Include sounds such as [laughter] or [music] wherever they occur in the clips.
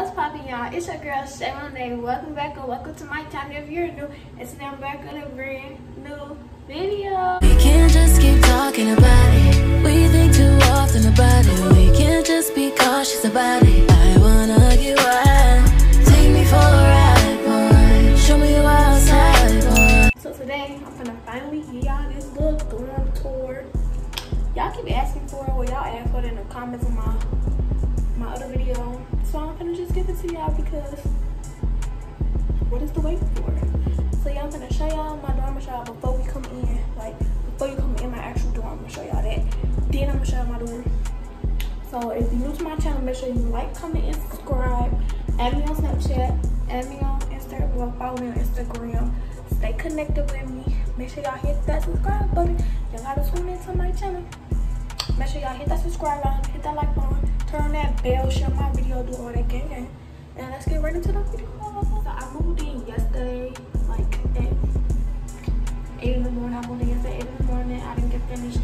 What's poppin', y'all? It's your girl Shaee Monaee. Welcome back or welcome to my channel. If you're new, it's now back with a brand new video. We can't just keep talking about it. We think too often about it. We can't just be cautious about it. I wanna get wild. Take me for to y'all because what is the wait for? So y'all, I'm gonna show y'all my dorm show y'all before we come in. Like before you come in my actual dorm, I'm gonna show y'all that. Then I'm gonna show y'all my dorm. So if you're new to my channel, make sure you like, comment, and subscribe. Add me on Snapchat. Add me on Instagram. Well, follow me on Instagram. Stay connected with me. Make sure y'all hit that subscribe button. Y'all gotta tune into my channel. Make sure y'all hit that subscribe button, hit that like button, turn that bell, share my video, do all that gang gang. And let's get right into the video. So I moved in yesterday, like at 8 in the morning. I moved in yesterday 8 in the morning. I didn't get finished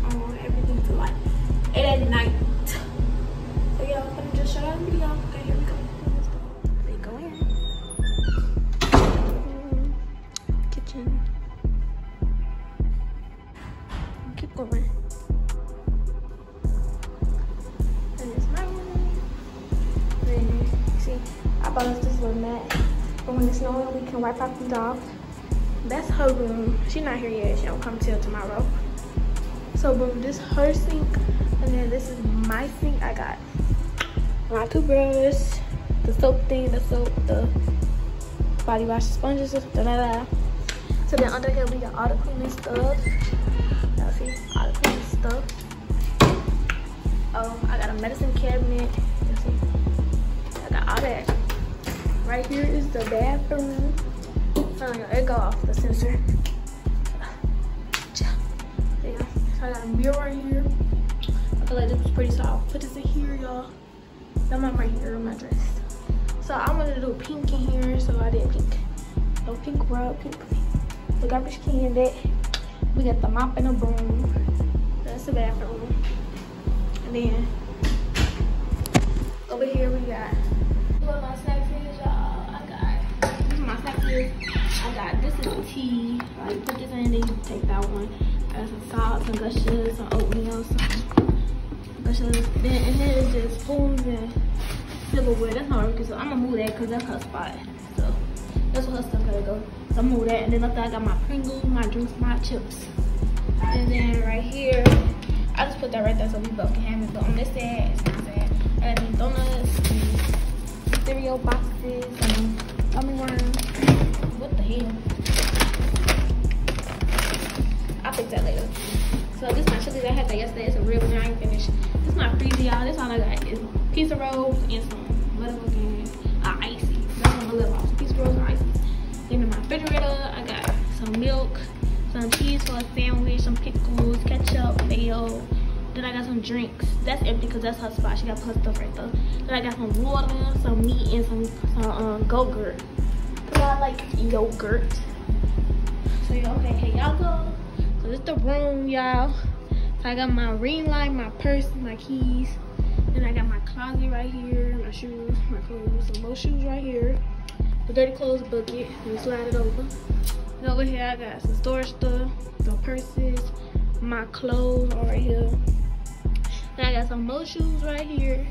Little mat. But when it's snowing, we can wipe our feet off. That's her room. She's not here yet. She don't come till tomorrow. So, boom, this her sink. And then this is my sink. I got my toothbrush, the soap thing, the soap, the body wash sponges, da da da. So then under here we got all the cleaning stuff. Y'all see all the cleaning stuff. Oh, I got a medicine cabinet. You see, I got all that. Right here is the bathroom. Oh, no, it go off the sensor. Go. So I got a mirror right here. I feel like this was pretty soft. Put this in here, y'all. That one right here in my dress. So I wanted to do pink in here, so I did pink. So pink rug, pink, pink. The garbage can, that. We got the mop and the broom. That's the bathroom. And then over here we got my I got this is tea. Like put this in, then you take that one. I got some salt, some gushers, some oatmeal, some gushers. Then and then it's just spoons and silverware. That's not working, so I'm gonna move that because that's her spot. So that's where her stuff gotta go. So I'm gonna move that. And then there I got my Pringles, my drinks, my chips. And then right here, I just put that right there so we both can have it. But on this side, it's not. I got these donuts, these cereal boxes, and gummy worms. What the hell? I'll fix that later. So this is my chilies. I had that yesterday. It's a real one. Finished. This is my freezer, y'all. This all I got is pizza rolls and some motherfucking uh, icy. That's what I live off. Pizza rolls and icy. Then in my refrigerator, I got some milk, some cheese for a sandwich, some pickles, ketchup, mayo. Then I got some drinks. That's empty because that's her spot. She got her stuff right there. Then I got some water, some meat, and some, some um, yogurt. Cause I like yogurt. So yeah, okay, hey y'all go. So this the room, y'all. So I got my ring light, my purse, my keys. Then I got my closet right here, my shoes, my clothes, some more shoes right here. The dirty clothes bucket. We slide it over. And over here I got some storage stuff, some purses, my clothes right here. Then I got some more shoes right here.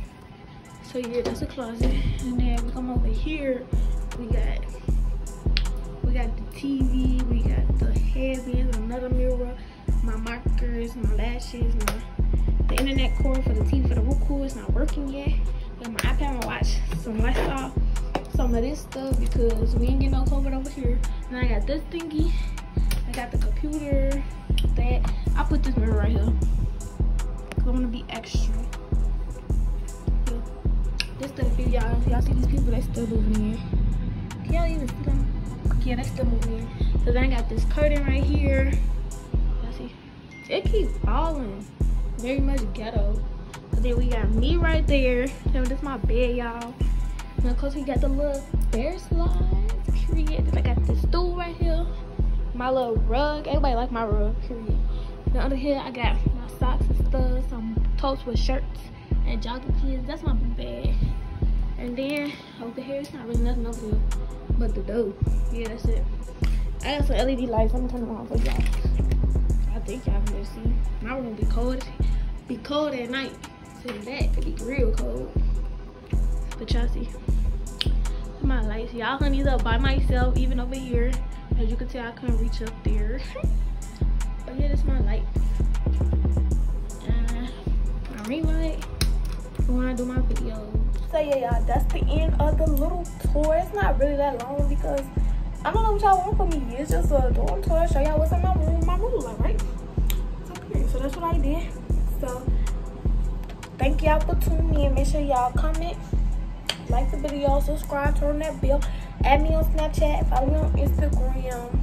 So yeah, that's a closet. And then we come over here, we got got the TV, we got the headbands, another mirror, my markers, my lashes, my the internet cord for the TV for the Roku is not working yet. Got my iPad, my watch, some Lysol, some of this stuff because we ain't getting no COVID over here. And I got this thingy. I got the computer. That I put this mirror right here. Cause I wanna be extra. This stuff, y'all. Y'all see these people? They still moving in. Can y'all even see them? Yeah, that's moving in. So then I got this curtain right here. Y'all see? It keeps falling. Very much ghetto. But then we got me right there. Then this my bed, y'all. And of course we got the little bear slide. Period. Then I got this stool right here. My little rug. Everybody like my rug. Period. Then under here I got my socks and stuff. Some toast with shirts and jogging. That's my bed. And then over here, it's not really nothing over here but the dough. Yeah, that's it. I got some LED lights. I'm gonna turn them on for y'all. I think y'all can see. My room be cold. Be cold at night. So that it be real cold. But y'all see my lights. Y'all hung these up by myself, even over here. As you can tell, I couldn't reach up there. [laughs] but yeah, this my light. Uh, my ring light when I do my videos. So yeah, y'all, that's the end of the little tour. It's not really that long because I don't know what y'all want from me. It's just a dorm tour. Show y'all what's in my room. My room like right. So, so that's what I did. So thank y'all for tuning in. Make sure y'all comment like the video, subscribe, turn that bell, add me on Snapchat, follow me on Instagram.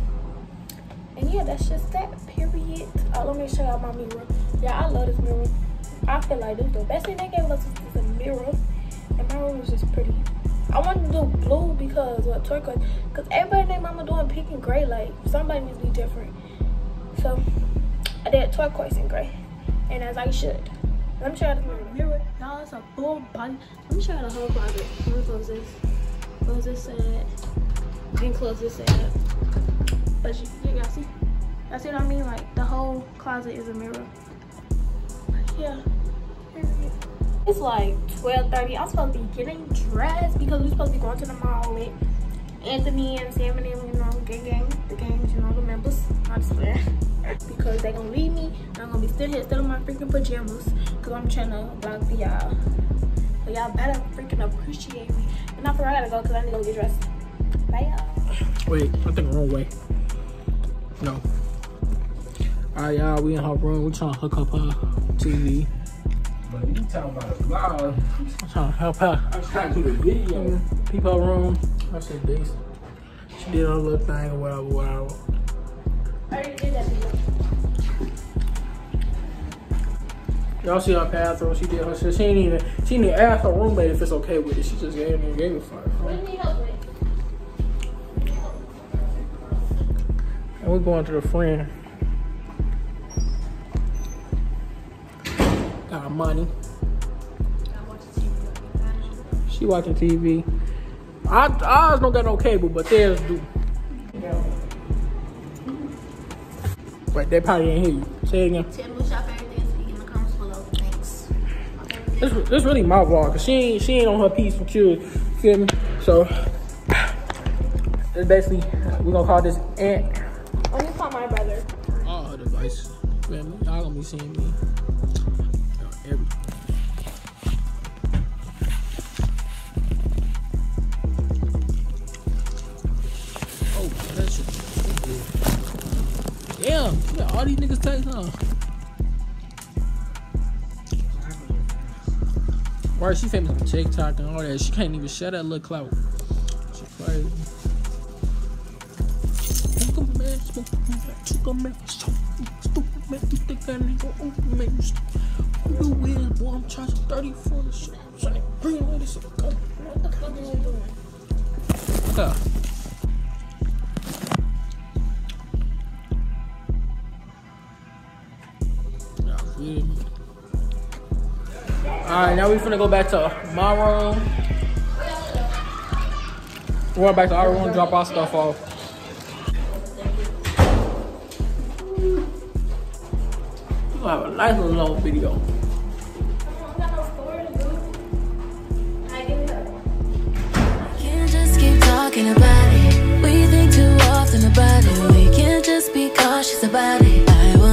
And yeah, that's just that, period. Let me show y'all my mirror. Yeah, I love this mirror. I feel like this the best thing they gave us is a mirror. And my room is just pretty. I wanted to do blue because, what, turquoise. Because everybody named mama doing pink and gray. Like, somebody needs to be different. So, I did turquoise and gray. And as I should. Let me show you the mirror. Y'all, it's a full body. Let me show you the whole closet. Let me close this. Close this side. Then close this side. But you, you guys see? Y'all see what I mean? Like, the whole closet is a mirror. Yeah. It's like 12.30. I'm supposed to be getting dressed because we're supposed to be going to the mall with Anthony and Sam and you know, gang gang, the gangs, you know, the members. I swear. [laughs] because they're gonna leave me. I'm gonna be sitting here still in my freaking pajamas because I'm trying to vlog for y'all. But y'all better freaking appreciate me. And I forgot to go because I need to go get dressed. Bye y'all. Wait, I think wrong way. No. Alright, y'all, we in her room. We trying to hook up her TV. But you talking about a vlog. I'm trying to help her. I was trying to do the video. People room. I said this. She did her little thing or whatever, whatever. I already did that. Y'all see her bathroom. She did her shit. She ain't even, she didn't even ask her roommate if it's okay with it. She just gave me, gave it for her. What do you help with? And we're going to the friend. Money. She watching TV. I, ours don't got no cable, but theirs do. Wait, they probably ain't hear you. Say it again. Tell me what's your favorite thing to eat in the comments below. Thanks. This, this really my vlog, cause she ain't she ain't on her piece for sure. Feel me? So it's basically we're gonna call this Aunt. Let me call my brother. All her devices. Family, me? Y'all gonna be seeing me. Damn, look at all these niggas text, huh? Right, she famous on TikTok and all that. She can't even shut that little clout. She crazy. A feel? Alright, now we finna go back to my room. We're going back to our room, drop our stuff off. We're gonna have a nice little long video. About it. We think too often about it. We can't just be cautious about it.